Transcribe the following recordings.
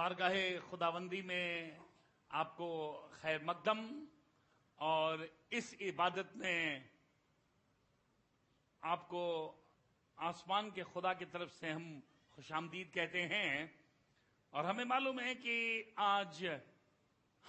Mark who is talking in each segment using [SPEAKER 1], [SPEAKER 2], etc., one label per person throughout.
[SPEAKER 1] بارگاہ خداوندی میں آپ کو خیر مقدم اور اس عبادت میں آپ کو آسمان کے خدا کی طرف سے ہم خوش آمدید کہتے ہیں اور ہمیں معلوم ہے کہ آج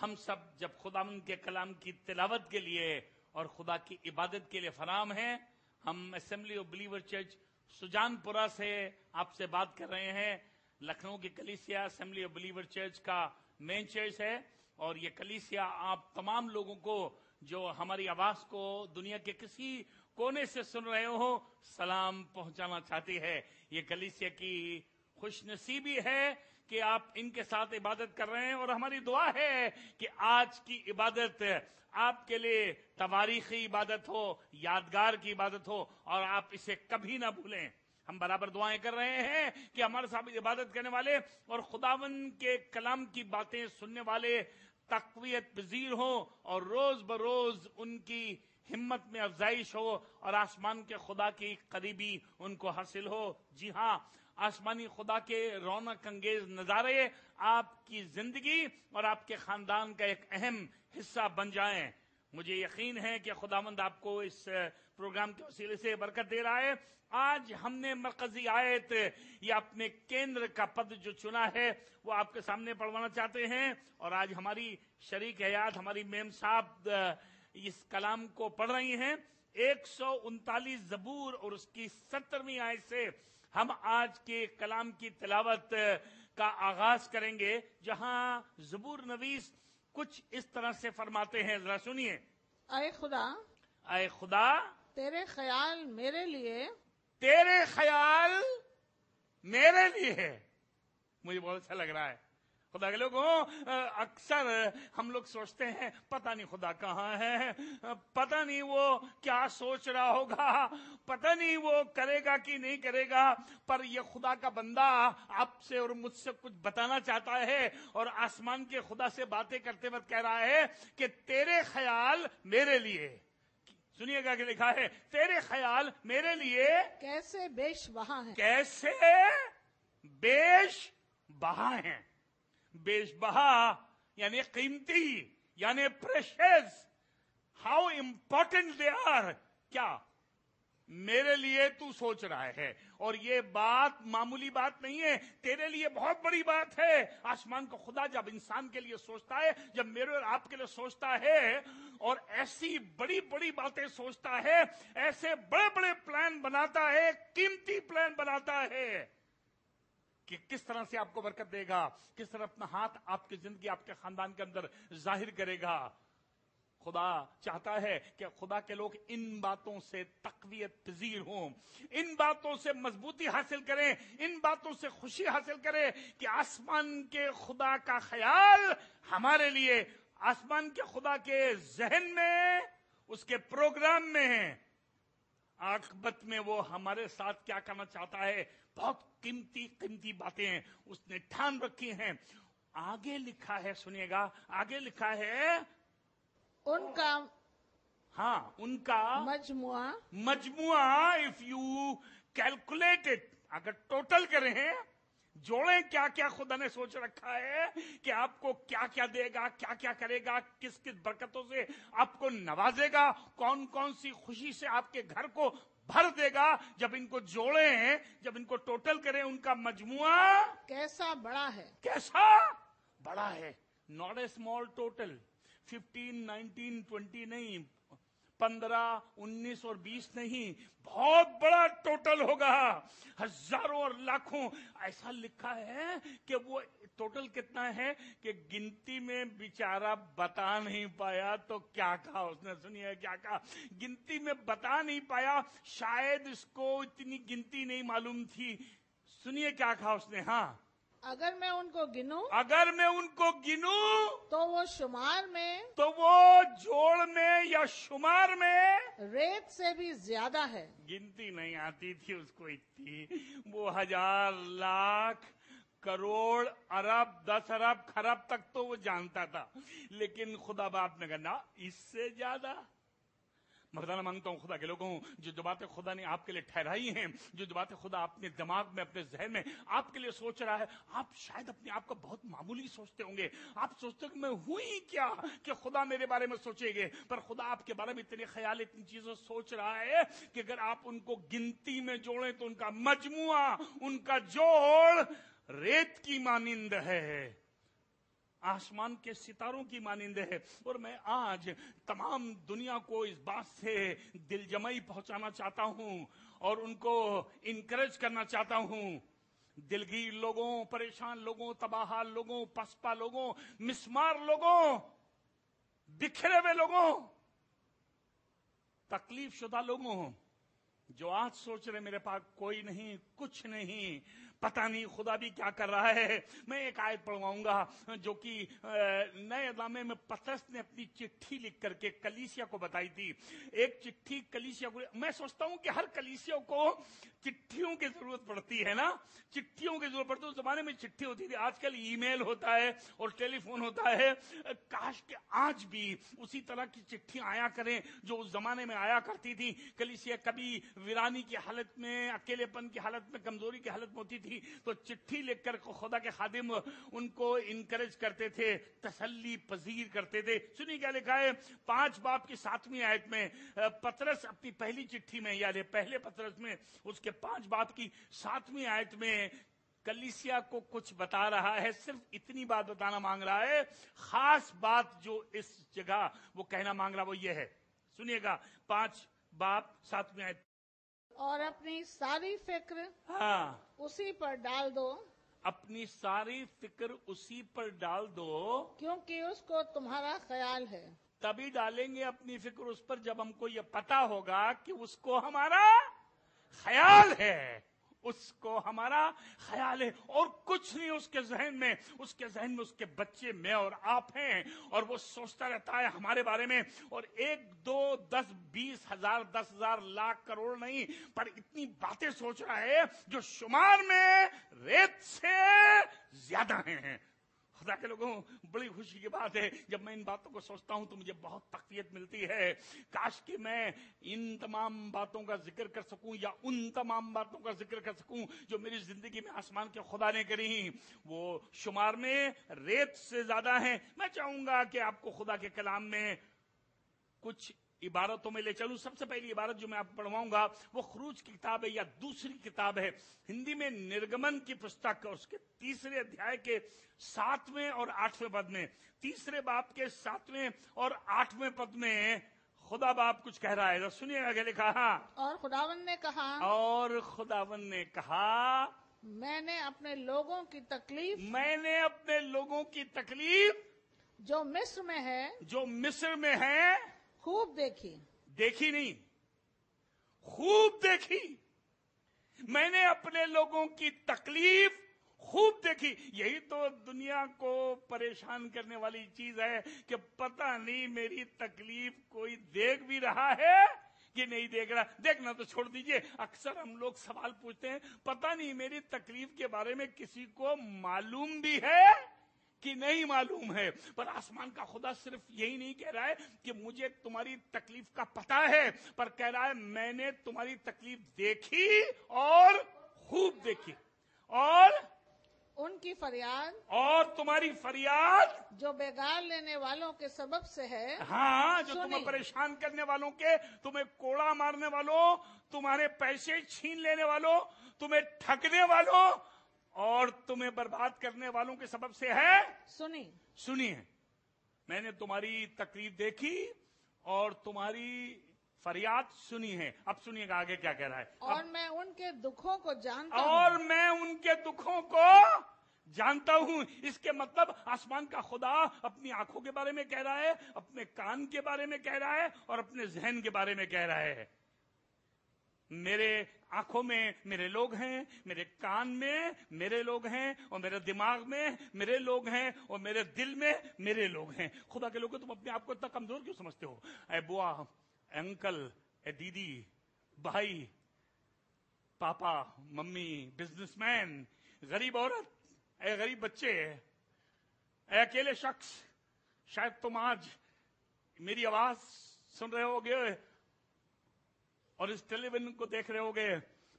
[SPEAKER 1] ہم سب جب خدا کے کلام کی تلاوت کے لیے اور خدا کی عبادت کے لیے فراہم ہیں، ہم assembly of believer church Sujanpura سے آپ سے بات کر رہے ہیں۔ لکھنؤ کی کلیسیا اسمبلی آف بلیور چرچ کا مین چرچ ہے اور یہ کلیسیا آپ تمام لوگوں کو جو ہماری آواز کو دنیا کے کسی کونے سے سن رہے ہو، سلام پہنچانا چاہتی ہے۔ یہ کلیسیا کی خوش نصیبی ہے کہ آپ ان کے ساتھ عبادت کر رہے ہیں اور ہماری دعا ہے کہ آج کی عبادت آپ کے لیے تواریخی عبادت ہو، یادگار کی عبادت ہو اور آپ اسے کبھی نہ بھولیں۔ ہم برابر دعائیں کر رہے ہیں کہ ہمارے ساتھ عبادت کرنے والے اور خداون کے کلام کی باتیں سننے والے تقویت پذیر ہوں اور روز بروز ان کی ہمت میں افزائش ہو اور آسمان کے خدا کی قریبی ان کو حاصل ہو۔ جی ہاں آسمانی خدا کے رونق انگیز نظارے آپ کی زندگی اور آپ کے خاندان کا ایک اہم حصہ بن جائیں۔ مجھے یقین ہے کہ خدا مند آپ کو اس پروگرام کے وسیلے سے برکت دے رہا ہے۔ آج ہم نے مرکزی آیت یا اپنے کیندر کا پد جو چنا ہے وہ آپ کے سامنے پڑھوانا چاہتے ہیں۔ اور آج ہماری شریک حیات ہماری میم صاحب اس کلام کو پڑھ رہی ہیں۔ ایک سو انتالیس زبور اور اس کی سترویں آیت سے ہم آج کے کلام کی تلاوت کا آغاز کریں گے۔ جہاں زبور نویس کچھ اس طرح سے فرماتے ہیں ذرا سنیے۔
[SPEAKER 2] اے خدا۔
[SPEAKER 1] اے خدا۔
[SPEAKER 2] تیرے خیال میرے لیے؟
[SPEAKER 1] تیرے خیال میرے لیے؟ مجھے بہت اچھا لگ رہا ہے۔ خدا کے لوگوں، اکثر ہم لوگ سوچتے ہیں، پتہ نہیں خدا کہاں ہے، پتہ نہیں وہ کیا سوچ رہا ہوگا، پتہ نہیں وہ کرے گا کہ نہیں کرے گا، پر یہ خدا کا بندہ آپ سے اور مجھ سے کچھ بتانا چاہتا ہے اور آسمان کے خدا سے باتیں کرتے وقت کہہ رہا ہے کہ تیرے خیال میرے لیے۔ سنیے گا کہ لکھا ہے تیرے خیال میرے لیے
[SPEAKER 2] کیسے بیش بہا ہے
[SPEAKER 1] کیسے بیش بہا ہیں؟ بیش بہا یعنی قیمتی یعنی precious how important they are کیا میرے لیے تو سوچ رہا ہے۔ اور یہ بات معمولی بات نہیں ہے تیرے لیے بہت بڑی بات ہے۔ آسمان کو خدا جب انسان کے لیے سوچتا ہے جب میرے اور آپ کے لیے سوچتا ہے اور ایسی بڑی بڑی باتیں سوچتا ہے، ایسے بڑے بڑے پلان بناتا ہے، قیمتی پلان بناتا ہے کہ کس طرح سے آپ کو برکت دے گا، کس طرح اپنا ہاتھ آپ کی زندگی، آپ کے خاندان کے اندر ظاہر کرے گا۔ خدا چاہتا ہے کہ خدا کے لوگ ان باتوں سے تقویت پذیر ہوں، ان باتوں سے مضبوطی حاصل کریں، ان باتوں سے خوشی حاصل کریں کہ آسمان کے خدا کا خیال ہمارے لیے آسمان کے خدا کے ذہن میں اس کے پروگرام میں ہے آخبت میں وہ ہمارے ساتھ کیا کرنا چاہتا ہے؟ بہت قیمتی قیمتی باتیں ہیں۔ اس نے ٹھان رکھی ہیں۔ آگے لکھا ہے سنیے گا آگے لکھا ہے۔
[SPEAKER 2] ان کا
[SPEAKER 1] ہاں ان کا
[SPEAKER 2] مجموعہ۔
[SPEAKER 1] مجموعہ اف یو کیلکولیٹ اگر ٹوٹل کریں جوڑے کیا کیا خدا نے سوچ رکھا ہے کہ آپ کو کیا کیا دے گا کیا کیا کرے گا کس کس برکتوں سے آپ کو نوازے گا کون کون سی خوشی سے آپ کے گھر کو بھر دے گا۔ جب ان کو جوڑے ہیں جب ان کو ٹوٹل کریں ان کا مجموعہ
[SPEAKER 2] کیسا بڑا ہے؟
[SPEAKER 1] کیسا بڑا ہے؟ Not a small total fifteen nineteen twenty نہیں پندرہ، انیس اور بیس نہیں، بہت بڑا ٹوٹل ہوگا۔ ہزاروں اور لاکھوں۔ ایسا لکھا ہے کہ وہ ٹوٹل کتنا ہے کہ گنتی میں بیچارہ بتا نہیں پایا تو کیا کہا اس نے؟ سنیے کیا کہا؟ گنتی میں بتا نہیں پایا، شاید اس کو اتنی گنتی نہیں معلوم تھی۔ سنیے کیا کہا اس نے؟ ہاں۔
[SPEAKER 2] اگر میں ان کو گنوں
[SPEAKER 1] اگر میں ان کو گنوں
[SPEAKER 2] تو وہ شمار میں
[SPEAKER 1] تو وہ جوڑ میں یا شمار میں
[SPEAKER 2] ریت سے بھی زیادہ ہے۔
[SPEAKER 1] گنتی نہیں آتی تھی اس کو اتنی۔ وہ ہزار لاکھ کروڑ ارب دس ارب خرب تک تو وہ جانتا تھا۔ لیکن خدا باپ نے کہا اس سے زیادہ۔ مردانہ مانگتا ہوں خدا کے لوگوں، جو جو باتیں خدا نے آپ کے لیے ٹھہرائی ہیں، جو جو باتیں خدا اپنے دماغ میں، اپنے ذہن میں آپ کے لیے سوچ رہا ہے، آپ شاید اپنے آپ کو بہت معمولی سوچتے ہوں گے۔ آپ سوچتے کہ میں ہوئی کیا کہ خدا میرے بارے میں سوچے گے پر خدا آپ کے بارے میں اتنے خیال، اتنی چیزیں سوچ رہا ہے کہ اگر آپ ان کو گنتی میں جوڑیں تو ان کا مجموعہ، ان کا جوڑ ریت کی مانند ہے۔ آسمان کے ستاروں کی مانند ہے اور میں آج تمام دنیا کو اس بات سے دل جمعی پہنچانا چاہتا ہوں اور ان کو انکریج کرنا چاہتا ہوں۔ دلگیر لوگوں، پریشان لوگوں تباہ لوگوں، پسپا لوگوں، مسمار لوگوں، بکھرے ہوئے لوگوں، تکلیف شدہ لوگوں، جو آج سوچ رہے میرے پاس کوئی نہیں، کچھ نہیں۔ پتا نہیں خدا بھی کیا کر رہا ہے۔ میں ایک آیت پڑھواؤں گا جو کہ نئے ادامے میں پترس نے اپنی چٹھی لکھ کر کے کلیسیا کو بتائی تھی۔ ایک چٹھی کلیسیا کو، میں سوچتا ہوں کہ ہر کلیسیا کو چٹھیوں کی ضرورت پڑتی ہے نا۔ چٹھیوں کی ضرورت پڑتی ہے۔ اس زمانے میں چٹھی ہوتی تھی۔ آج کل ای میل ہوتا ہے اور ٹیلی فون ہوتا ہے۔ کاش کہ آج بھی اسی طرح کی چٹھی آیا کریں جو اس زمانے میں آیا کرتی تھی۔ کلیسیا کبھی ویرانی کی حالت میں، اکیلے پن کی حالت میں، کمزوری کی حالت میں ہوتی تھی۔ تھی تو چٹھی لکھ کر خدا کے خادم ان کو انکریج کرتے تھے، تسلی، پذیر کرتے تھے۔ سنی کیا لکھا ہے؟ پانچ باپ کی ساتویں آیت میں پترس اپنی پہلی چٹھی میں یعنی پہلے پترس میں اس کے پانچ باپ کی ساتویں آیت میں کلیسیا کو کچھ بتا رہا ہے، صرف اتنی بات بتانا مانگ رہا ہے۔ خاص بات جو اس جگہ وہ کہنا مانگ رہا وہ یہ ہے۔ سنیے گا، پانچ باپ ساتویں آیت
[SPEAKER 2] اور اپنی ساری فکر
[SPEAKER 1] ہاں۔
[SPEAKER 2] اسی پر ڈال دو۔
[SPEAKER 1] اپنی ساری فکر اسی پر ڈال دو۔
[SPEAKER 2] کیونکہ اس کو تمہارا خیال ہے۔
[SPEAKER 1] تبھی ڈالیں گے اپنی فکر اس پر جب ہم کو یہ پتا ہوگا کہ اس کو ہمارا خیال ہے۔ اس کو ہمارا خیال ہے اور کچھ نہیں اس کے ذہن میں، اس کے ذہن میں اس کے بچے، میں اور آپ ہیں اور وہ سوچتا رہتا ہے ہمارے بارے میں اور ایک، دو، دس، بیس ہزار، دس ہزار، لاکھ کروڑ نہیں، پر اتنی باتیں سوچ رہا ہے جو شمار میں ریت سے زیادہ ہیں۔ خدا کے لوگوں، بڑی خوشی کی بات ہے۔ جب میں ان باتوں کو سوچتا ہوں تو مجھے بہت تقویت ملتی ہے۔ کاش کہ میں ان تمام باتوں کا ذکر کر سکوں یا ان تمام باتوں کا ذکر کر سکوں جو میری زندگی میں آسمان کے خدا نے کری وہ شمار میں ریت سے زیادہ ہیں۔ میں چاہوں گا کہ آپ کو خدا کے کلام میں کچھ عبارتوں میں لے چلوں۔ سب سے پہلی عبارت جو میں آپ پڑھواؤں گا وہ خروج کی کتاب ہے یا دوسری کتاب ہے۔ ہندی میں نرگمن کی پستک اس کے تیسرے ادھیائے کے ساتویں اور آٹھویں پد میں۔ تیسرے باپ کے ساتویں اور آٹھویں پد میں خدا باپ کچھ کہہ رہا ہے۔ سنیے گا لکھا۔
[SPEAKER 2] اور خداون نے کہا
[SPEAKER 1] اور خداون نے کہا
[SPEAKER 2] میں نے اپنے لوگوں کی تکلیف
[SPEAKER 1] میں نے اپنے لوگوں کی تکلیف
[SPEAKER 2] جو مصر میں ہے
[SPEAKER 1] جو مصر میں ہے
[SPEAKER 2] خوب دیکھی۔
[SPEAKER 1] دیکھی نہیں۔ خوب دیکھی۔ میں نے اپنے لوگوں کی تکلیف خوب دیکھی۔ یہی تو دنیا کو پریشان کرنے والی چیز ہے کہ پتہ نہیں میری تکلیف کوئی دیکھ بھی رہا ہے کہ نہیں دیکھ رہا۔ دیکھنا تو چھوڑ دیجیے۔ اکثر ہم لوگ سوال پوچھتے ہیں، پتہ نہیں میری تکلیف کے بارے میں کسی کو معلوم بھی ہے؟ کہ نہیں معلوم ہے۔ پر آسمان کا خدا صرف یہی نہیں کہہ رہا ہے کہ مجھے تمہاری تکلیف کا پتا ہے پر کہہ رہا ہے میں نے تمہاری تکلیف دیکھی اور خوب دیکھی۔ اور
[SPEAKER 2] ان کی فریاد
[SPEAKER 1] اور تمہاری فریاد
[SPEAKER 2] جو بیگار لینے والوں کے سبب سے ہے
[SPEAKER 1] ہاں جو تمہیں پریشان کرنے والوں کے تمہیں کوڑا مارنے والوں تمہارے پیسے چھین لینے والوں تمہیں ٹھگنے والوں اور تمہیں برباد کرنے والوں کے سبب سے ہے؟
[SPEAKER 2] سنی۔
[SPEAKER 1] سنی ہے۔ میں نے تمہاری تکلیف دیکھی اور تمہاری فریاد سنی ہے۔ اب سنیے گا آگے کیا کہہ رہا ہے۔
[SPEAKER 2] اور میں ان کے دکھوں کو جانتا
[SPEAKER 1] اور میں ان کے دکھوں کو جانتا ہوں۔ اس کے مطلب آسمان کا خدا اپنی آنکھوں کے بارے میں کہہ رہا ہے اپنے کان کے بارے میں کہہ رہا ہے اور اپنے ذہن کے بارے میں کہہ رہا ہے۔ میرے آنکھوں میں میرے لوگ ہیں، میرے کان میں میرے لوگ ہیں اور میرے دماغ میں میرے لوگ ہیں اور میرے دل میں میرے لوگ ہیں۔ خدا کے لوگ تم اپنے آپ کو اتنا کمزور کیوں سمجھتے ہو؟ اے بوا انکل، اے دیدی، بھائی، پاپا، ممی، بزنس مین، غریب عورت، اے غریب بچے، اے اکیلے شخص، شاید تم آج میری آواز سن رہے ہو گے اور اس ٹیلی ویژن کو دیکھ رہے ہو گے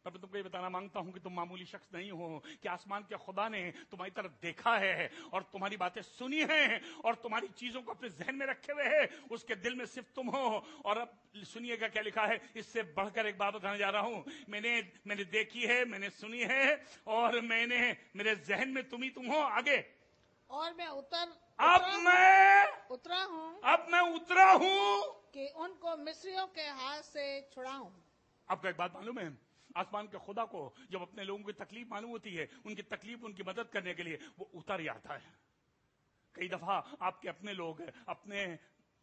[SPEAKER 1] پر میں تم کو یہ بتانا مانگتا ہوں کہ تم معمولی شخص نہیں ہو کہ آسمان کے خدا نے تمہاری طرف دیکھا ہے اور تمہاری باتیں سنی ہیں اور تمہاری چیزوں کو اپنے ذہن میں رکھے ہوئے ہیں اس کے دل میں صرف تم ہو۔ اور اب سنیے گا کیا لکھا ہے اس سے بڑھ کر ایک بات بتانے جا رہا ہوں۔ میں نے میں نے دیکھی ہے میں نے سنی ہے
[SPEAKER 2] اور میں نے
[SPEAKER 1] میرے
[SPEAKER 2] ذہن میں
[SPEAKER 1] تم
[SPEAKER 2] ہی تم
[SPEAKER 1] ہو۔ آگے۔ اور میں
[SPEAKER 2] اتر اب میں اترا ہوں۔ اب میں
[SPEAKER 1] اترا ہوں۔ کہ ان کو مصریوں کے ہاتھ سے چھڑاؤں۔ آپ کو ایک بات معلوم ہے؟ آسمان کے خدا کو جب اپنے لوگوں کی تکلیف معلوم ہوتی ہے، ان کی تکلیف، ان کی مدد کرنے کے لیے وہ اتر ہی آتا ہے۔ کئی دفعہ آپ کے اپنے لوگ اپنے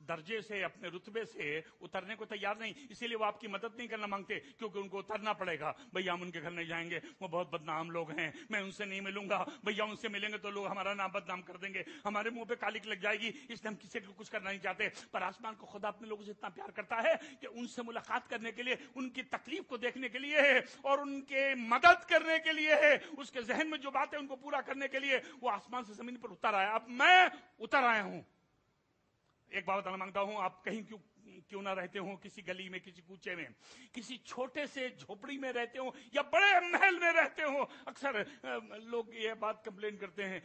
[SPEAKER 1] درجے سے، اپنے رتبے سے اترنے کو تیار نہیں۔ اسی لیے وہ آپ کی مدد نہیں کرنا مانگتے، کیونکہ ان کو اترنا پڑے گا۔ بھیا، ہم ان کے گھر نہیں جائیں گے۔ وہ بہت بدنام لوگ ہیں۔ میں ان سے نہیں ملوں گا۔ بھیا، ان سے ملیں گے تو لوگ ہمارا نام بدنام کر دیں گے۔ ہمارے منہ پہ کالک لگ جائے گی۔ اس لیے ہم کسی کو کچھ کرنا نہیں چاہتے۔ پر آسمان کو خدا اپنے لوگوں سے اتنا پیار کرتا ہے کہ ان سے ملاقات کرنے کے لیے، ان کی تکلیف کو دیکھنے کے لیے ہے اور ان کے مدد کرنے کے لیے ہے۔ اس کے ذہن میں جو بات ہے ان کو پورا کرنے کے لیے، وہ آسمان سے زمین پر اتر آیا۔ اب میں اتر آیا ہوں۔ ایک بات بتانا مانگتا ہوں، آپ کہیں کیوں کیوں نہ رہتے ہوں کسی گلی میں، کسی کوچے میں، کسی چھوٹے سے جھوپڑی میں رہتے ہوں یا بڑے محل میں رہتے ہوں؟ اکثر لوگ یہ بات کمپلین کرتے ہیں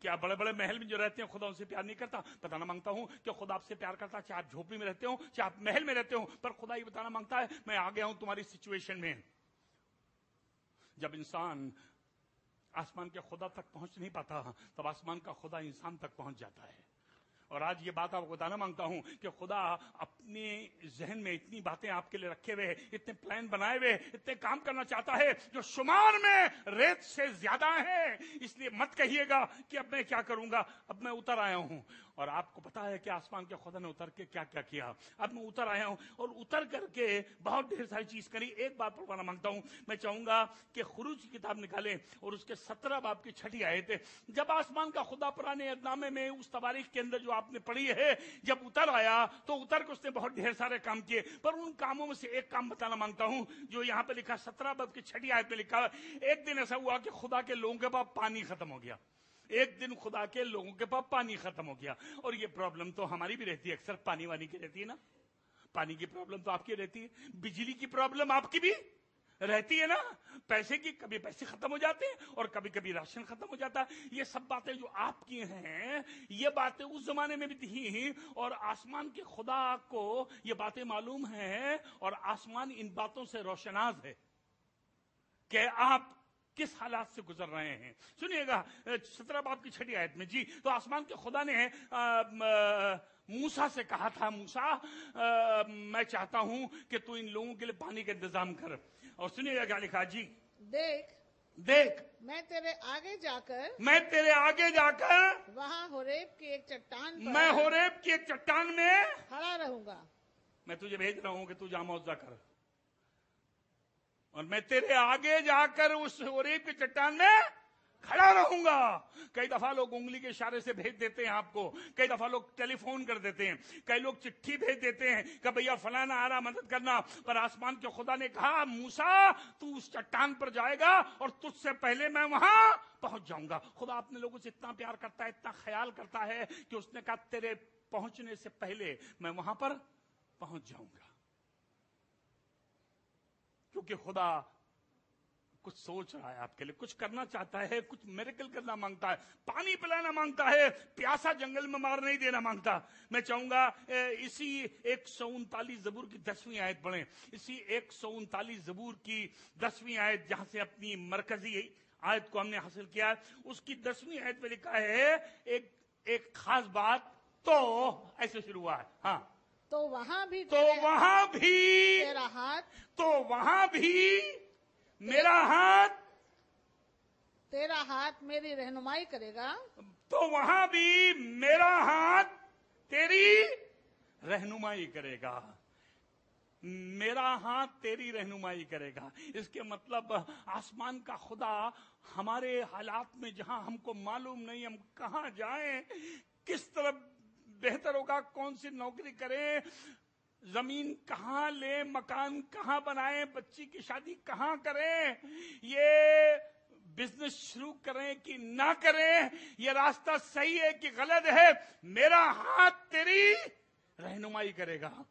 [SPEAKER 1] کیا بڑے بڑے محل میں جو رہتے ہیں، خدا ان سے پیار نہیں کرتا؟ بتانا مانگتا ہوں کہ خدا آپ سے پیار کرتا، چاہے آپ جھوپڑی میں رہتے ہوں، چاہے آپ محل میں رہتے ہوں، پر خدا یہ بتانا مانگتا ہے، میں آ گیا ہوں تمہاری سچویشن میں۔ جب انسان آسمان کے خدا تک پہنچ نہیں پاتا، تب آسمان کا خدا انسان تک پہنچ جاتا ہے۔ اور آج یہ بات آپ کو بتانا مانگتا ہوں کہ خدا اپنے ذہن میں اتنی باتیں آپ کے لیے رکھے ہوئے ہیں، اتنے پلان بنائے ہوئے اتنے کام کرنا چاہتا ہے جو شمار میں ریت سے زیادہ ہیں۔ اس لیے مت کہیے گا کہ اب میں کیا کروں گا؟ اب میں اتر آیا ہوں۔ اور آپ کو پتا ہے کہ آسمان کے خدا نے اتر کے کیا کیا کیا۔ اب میں اتر آیا ہوں اور اتر کر کے بہت ڈھیر ساری چیز کری۔ ایک بات پڑھوانا مانگتا ہوں۔ میں چاہوں گا کہ خروج کی کتاب نکالیں اور اس کے سترہ باپ کی چھٹی آئے تھے جب آسمان کا خدا پرانے ادنامے میں اس تباریخ کے اندر جو آپ آپ نے پڑھی ہے، جب اتر آیا تو اتر کے اس نے بہت ڈھیر سارے کام کیے۔ پر ان کاموں میں سے ایک کام بتانا مانگتا ہوں، جو یہاں پہ لکھا سترہ بب کی چھٹی آیت میں لکھا ایک دن ایسا ہوا کہ خدا کے لوگوں کے پاس پانی ختم ہو گیا۔ ایک دن خدا کے لوگوں کے پاس پانی ختم ہو گیا۔ اور یہ پرابلم تو ہماری بھی رہتی ہے، اکثر پانی وانی کی رہتی ہے نا۔ پانی کی پرابلم تو آپ کی رہتی ہے، بجلی کی پرابلم آپ کی بھی۔ رہتی ہے نا، پیسے کی کبھی پیسے ختم ہو جاتے ہیں اور کبھی کبھی راشن ختم ہو جاتا ہے۔ یہ سب باتیں جو آپ کی ہیں، یہ باتیں اس زمانے میں بھی تھیں اور آسمان کے خدا کو یہ باتیں معلوم ہیں اور آسمان ان باتوں سے روشناز ہے
[SPEAKER 2] کہ
[SPEAKER 1] آپ
[SPEAKER 2] کس حالات سے گزر
[SPEAKER 1] رہے ہیں۔ سنیے گا،
[SPEAKER 2] سترہ باپ کی چھٹی آیت میں
[SPEAKER 1] جی تو آسمان کے خدا نے
[SPEAKER 2] موسا سے
[SPEAKER 1] کہا تھا موسا میں چاہتا ہوں کہ تو ان لوگوں کے لیے پانی کا انتظام کر۔ اور سنیے گا لکھا جی دیکھ دیکھ۔ میں تیرے آگے جا کر میں تیرے آگے جا کر وہاں ہوریب کی ایک چٹان میں ہوریب کی ایک چٹان میں کھڑا رہوں گا۔ میں تجھے بھیج رہا ہوں کہ تجھا معاوضہ کر۔ اور میں تیرے آگے جا کر اس ہوریب کی چٹان میں کھڑا رہوں گا۔ کئی دفعہ لوگ انگلی کے اشارے سے بھیج دیتے ہیں آپ کو۔ کئی دفعہ لوگ ٹیلی فون کر دیتے ہیں۔ کئی لوگ چٹھی بھیج دیتے ہیں کہ بھیا فلانا آ رہا، مدد کرنا۔ پر آسمان کے خدا نے کہا موسا تو اس چٹان پر جائے گا اور تجھ سے پہلے میں وہاں پہنچ جاؤں گا۔ خدا اپنے لوگوں سے اتنا پیار کرتا ہے، اتنا خیال کرتا ہے کہ اس نے کہا، تیرے پہنچنے سے پہلے میں وہاں پر پہنچ جاؤں گا۔ کیونکہ خدا کچھ سوچ رہا ہے آپ کے لیے کچھ کرنا چاہتا ہے کچھ میریکل کرنا مانگتا ہے
[SPEAKER 2] پانی پلانا مانگتا
[SPEAKER 1] ہے
[SPEAKER 2] پیاسا
[SPEAKER 1] جنگل میں
[SPEAKER 2] مار نہیں
[SPEAKER 1] دینا مانگتا۔ میں چاہوں گا
[SPEAKER 2] اسی ایک سو انتالیس زبور
[SPEAKER 1] کی دسویں آیت پڑھیں۔ اسی ایک سو انتالیس زبور کی دسویں آیت جہاں سے اپنی مرکزی آیت کو ہم نے حاصل کیا اس کی دسویں آیت میں لکھا ہے ایک ایک خاص بات تو ایسے شروع ہوا ہے۔ ہاں۔ تو وہاں بھی تو وہاں بھی تیرا ہاتھ تو وہاں بھی میرا ہاتھ تیرا ہاتھ میری رہنمائی کرے گا تو وہاں بھی میرا ہاتھ تیری رہنمائی کرے گا۔ میرا ہاتھ تیری رہنمائی کرے گا۔ اس کے مطلب آسمان کا خدا ہمارے حالات میں جہاں ہم کو معلوم نہیں ہم کہاں جائیں کس طرح بہتر ہوگا کون سی نوکری کریں زمین کہاں لے، مکان کہاں بنائے، بچی کی شادی کہاں کریں، یہ بزنس شروع کریں کہ نہ کریں، یہ راستہ صحیح ہے کہ غلط ہے، میرا ہاتھ تیری رہنمائی کرے گا۔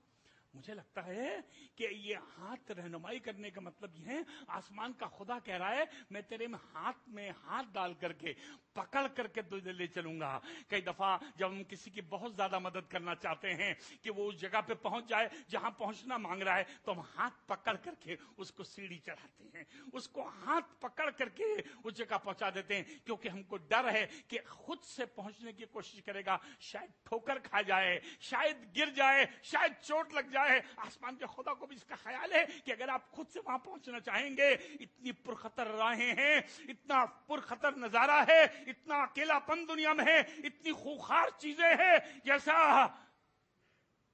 [SPEAKER 1] مجھے لگتا ہے کہ یہ ہاتھ رہنمائی کرنے کا مطلب یہ ہے، آسمان کا خدا کہہ رہا ہے، میں تیرے میں ہاتھ میں ہاتھ ڈال کر کے پکڑ کر کے تجھے لے چلوں گا۔ کئی دفعہ جب ہم کسی کی بہت زیادہ مدد کرنا چاہتے ہیں کہ وہ اس جگہ پہ پہنچ جائے جہاں پہنچنا مانگ رہا ہے، تو ہم ہاتھ پکڑ کر کے اس کو سیڑھی چڑھاتے ہیں۔ اس کو ہاتھ پکڑ کر کے اس جگہ پہنچا دیتے ہیں، کیونکہ ہم کو ڈر ہے کہ خود سے پہنچنے کی کوشش کرے گا، شاید ٹھوکر کھا جائے، شاید گر جائے، شاید چوٹ لگ جائے۔ آسمان کے خدا کو بھی اس کا خیال ہے کہ اگر آپ خود سے وہاں پہنچنا چاہیں گے، اتنی پرخطر راہیں ہیں، اتنا پرخطر نظارہ ہے اتنا اکیلا پن دنیا میں ہے، اتنی خوخار چیزیں ہیں۔ جیسا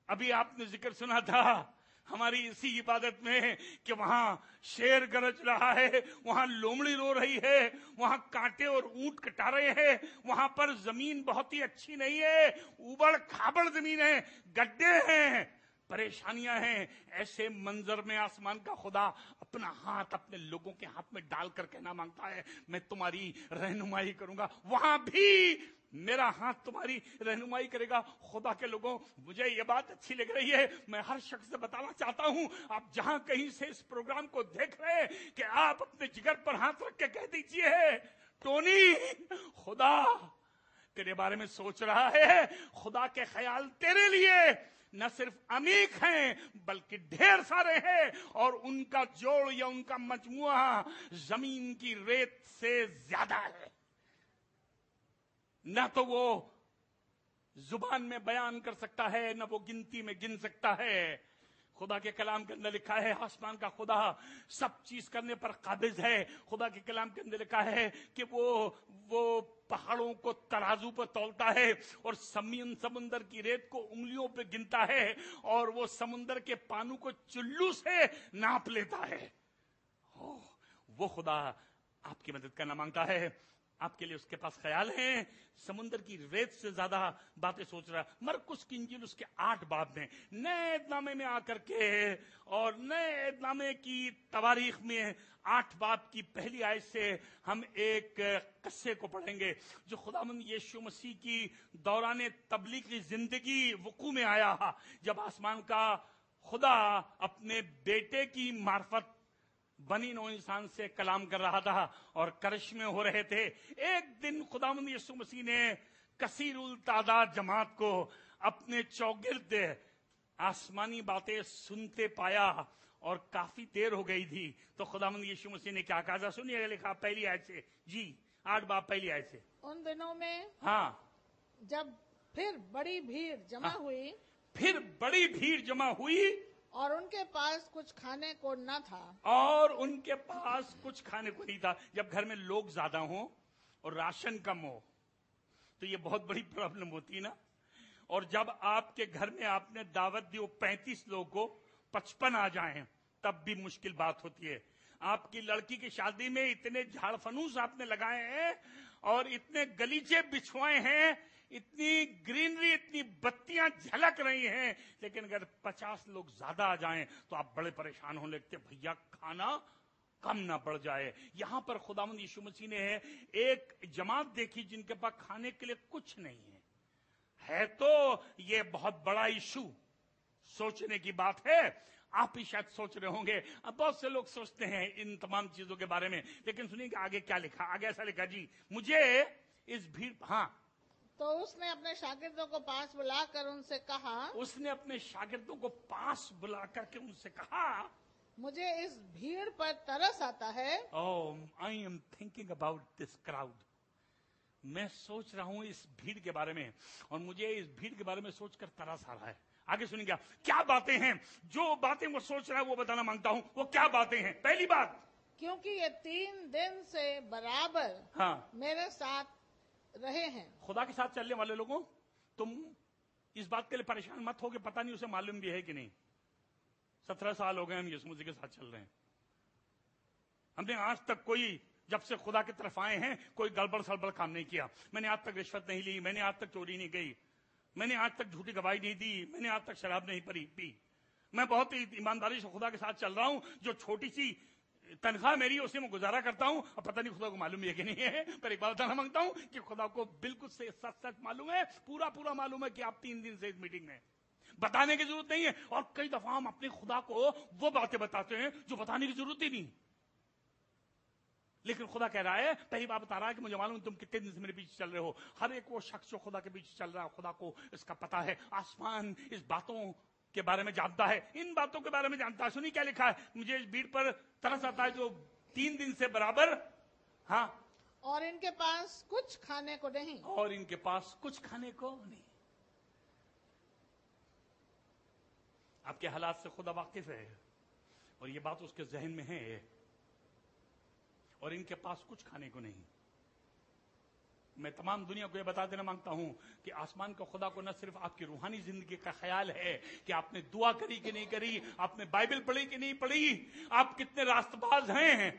[SPEAKER 1] ابھی آپ نے ذکر سنا تھا، ہماری اسی عبادت میں کہ وہاں شیر گرج رہا ہے، وہاں لومڑی رو رہی ہے، وہاں کانٹے اور اونٹ کٹا رہے ہیں، وہاں پر زمین بہت ہی اچھی نہیں ہے، اوبڑ کھابڑ زمین ہے گڈے ہیں۔ پریشانیاں ہیں۔ ایسے منظر میں آسمان کا خدا اپنا ہاتھ اپنے لوگوں کے ہاتھ میں ڈال کر کہنا مانگتا ہے، میں تمہاری رہنمائی کروں گا۔ وہاں بھی میرا ہاتھ تمہاری رہنمائی کرے گا۔ خدا کے لوگوں، مجھے یہ بات اچھی لگ رہی ہے۔ میں ہر شخص سے بتانا چاہتا ہوں، آپ جہاں کہیں سے اس پروگرام کو دیکھ رہے ہیں کہ آپ اپنے جگر پر ہاتھ رکھ کے کہہ دیجیے ٹونی، خدا تیرے بارے میں سوچ رہا ہے، خدا کے خیال تیرے لیے نہ صرف امیک ہیں بلکہ ڈھیر سارے ہیں اور ان کا جوڑ یا ان کا مجموعہ زمین کی ریت سے زیادہ ہے۔ نہ تو وہ زبان میں بیان کر سکتا ہے، نہ وہ گنتی میں گن سکتا ہے۔ خدا کے کلام کے اندر لکھا ہے، آسمان کا خدا سب چیز کرنے پر قابض ہے۔ خدا کے کلام کے اندر لکھا ہے کہ وہ وہ پہاڑوں کو ترازو پر تولتا ہے اور سمین سمندر کی ریت کو انگلیوں پہ گنتا ہے اور وہ سمندر کے پانو کو چلو سے ناپ لیتا ہے۔ وہ خدا آپ کی مدد کرنا مانگتا ہے۔ آپ کے لیے اس کے پاس خیال ہے سمندر کی ریت سے زیادہ باتیں سوچ رہا مرکس کی انجیل اس کے آٹھ باب میں، نئے نامے میں آ کر کے، اور نئے نامے کی تواریخ میں آٹھ باب کی پہلی آیت سے ہم ایک قصے کو پڑھیں گے، جو خدا مند یشو مسیح کی دوران تبلیغی زندگی وقوع میں آیا۔ جب آسمان کا خدا اپنے بیٹے کی معرفت بنی نو انسان سے کلام کر رہا تھا اور کرشمے ہو رہے تھے۔ ایک دن خدا مند یسو مسیح نے کثیر التعداد جماعت کو اپنے چوگرد آسمانی باتیں سنتے پایا اور کافی دیر ہو گئی تھی۔ تو خدا مند یسو مسیح نے کیا کہا سنیے لکھا پہلی آئے سے۔ جی آٹھ باب پہلی آئے سے۔
[SPEAKER 2] ان دنوں میں
[SPEAKER 1] ہاں۔
[SPEAKER 2] جب پھر بڑی بھیڑ جمع
[SPEAKER 1] ہاں۔
[SPEAKER 2] ہوئی
[SPEAKER 1] پھر بڑی بھیڑ جمع ہوئی
[SPEAKER 2] اور ان کے پاس کچھ کھانے کو نہ تھا۔
[SPEAKER 1] اور ان کے پاس کچھ کھانے کو نہیں تھا۔ جب گھر میں لوگ زیادہ ہوں اور راشن کم ہو، تو یہ بہت بڑی پرابلم ہوتی ہے نا۔ اور جب آپ کے گھر میں آپ نے دعوت دی، وہ پینتیس لوگ کو پچپن آ جائیں، تب بھی مشکل بات ہوتی ہے۔ آپ کی لڑکی کی شادی میں اتنے جھاڑ فنوس آپ نے لگائے ہیں اور اتنے گلیچے بچھوائے ہیں، اتنی گرینری جھلک رہی ہیں۔ لیکن اگر پچاس لوگ زیادہ آ جائیں تو آپ بڑے پریشان ہونے لگتے بھیا، کھانا کم نہ پڑ جائے۔ یہاں پر خدا مند یشو مسیح نے ہے، ایک جماعت دیکھی جن کے پاس کھانے کے لیے کچھ نہیں ہے۔ ہے تو یہ بہت بڑا ایشو۔ سوچنے کی بات ہے، آپ ہی شاید سوچ رہے ہوں گے۔ اب بہت سے لوگ سوچتے ہیں ان تمام چیزوں کے بارے میں۔ لیکن سنیے کہ آگے کیا لکھا، آگے ایسا لکھا جی مجھے اس بھیڑ ہاں
[SPEAKER 2] تو اس نے اپنے شاگردوں کو پاس بلا کر ان سے کہا
[SPEAKER 1] اس نے اپنے شاگردوں کو پاس بلا کر کے ان سے کہا
[SPEAKER 2] مجھے اس بھیڑ پر ترس آتا ہے.
[SPEAKER 1] او I am thinking about this crowd میں سوچ رہا ہوں اس بھیڑ کے بارے میں اور مجھے اس بھیڑ کے بارے میں سوچ کر ترس آ رہا ہے. آگے سنیں گا کیا باتیں ہیں؟ جو باتیں وہ سوچ رہا ہے وہ بتانا مانگتا ہوں وہ کیا باتیں ہیں؟ پہلی بات
[SPEAKER 2] کیونکہ یہ تین دن سے برابر
[SPEAKER 1] ہاں.
[SPEAKER 2] میرے ساتھ رہے ہیں۔
[SPEAKER 1] خدا کے ساتھ چلنے والے لوگوں، تم اس بات کے لیے پریشان مت ہو کہ پتہ نہیں اسے معلوم بھی ہے کہ نہیں۔ سترہ سال ہو گئے ہم یسو مسیح کے ساتھ چل رہے ہیں۔ ہم نے آج تک کوئی جب سے خدا کی طرف آئے ہیں، کوئی گڑبڑ سڑبڑ کام نہیں کیا۔ میں نے آج تک رشوت نہیں لی، میں نے آج تک چوری نہیں گئی میں نے آج تک جھوٹی گواہی نہیں دی، میں نے آج تک شراب نہیں پری پی۔ میں بہت ہی ایمانداری سے خدا کے ساتھ چل رہا ہوں، جو چھوٹی سی تنخواہ میری اسی میں گزارا کرتا ہوں اور پتہ نہیں خدا کو معلوم ہے کہ نہیں ہے، پر ایک بات بتانا مانگتا ہوں کہ خدا کو بالکل سے سچ سچ معلوم ہے، پورا پورا معلوم ہے کہ آپ تین دن سے اس میٹنگ میں بتانے کی ضرورت نہیں ہے، اور کئی دفعہ ہم اپنے خدا کو وہ باتیں بتاتے ہیں جو بتانے کی ضرورت ہی نہیں۔ لیکن خدا کہہ رہا ہے، پہلی بات بتا رہا ہے کہ مجھے معلوم تم کتنے دن سے میرے پیچھے چل رہے ہو۔ ہر ایک وہ شخص جو خدا کے پیچھے چل رہا ہے، خدا کو اس کا پتا ہے۔ آسمان، اس باتوں کے بارے میں جانتا ہے ان باتوں کے بارے میں جانتا ہے۔ سنی کیا لکھا ہے؟ مجھے بھیڑ پر ترس آتا ہے جو تین دن سے برابر ہاں۔
[SPEAKER 2] اور ان کے پاس کچھ کھانے کو نہیں۔
[SPEAKER 1] اور ان کے پاس کچھ کھانے کو نہیں۔ آپ کے حالات سے خدا واقف ہے اور یہ بات اس کے ذہن میں ہے۔ اور ان کے پاس کچھ کھانے کو نہیں۔ میں تمام دنیا کو یہ بتا دینا مانگتا ہوں کہ آسمان کا خدا کو نہ صرف آپ کی روحانی زندگی کا خیال ہے کہ آپ نے دعا کری کہ نہیں کری، آپ نے بائبل پڑھی کہ نہیں پڑھی، آپ کتنے راست باز ہیں،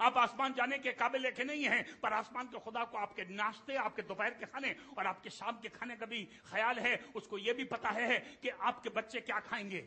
[SPEAKER 1] آپ آسمان جانے کے قابل لے کے نہیں ہیں، پر آسمان کے خدا کو آپ کے ناشتے، آپ کے دوپہر کے کھانے اور آپ کے شام کے کھانے کا بھی خیال ہے، اس کو یہ بھی پتا ہے کہ آپ کے بچے کیا کھائیں گے۔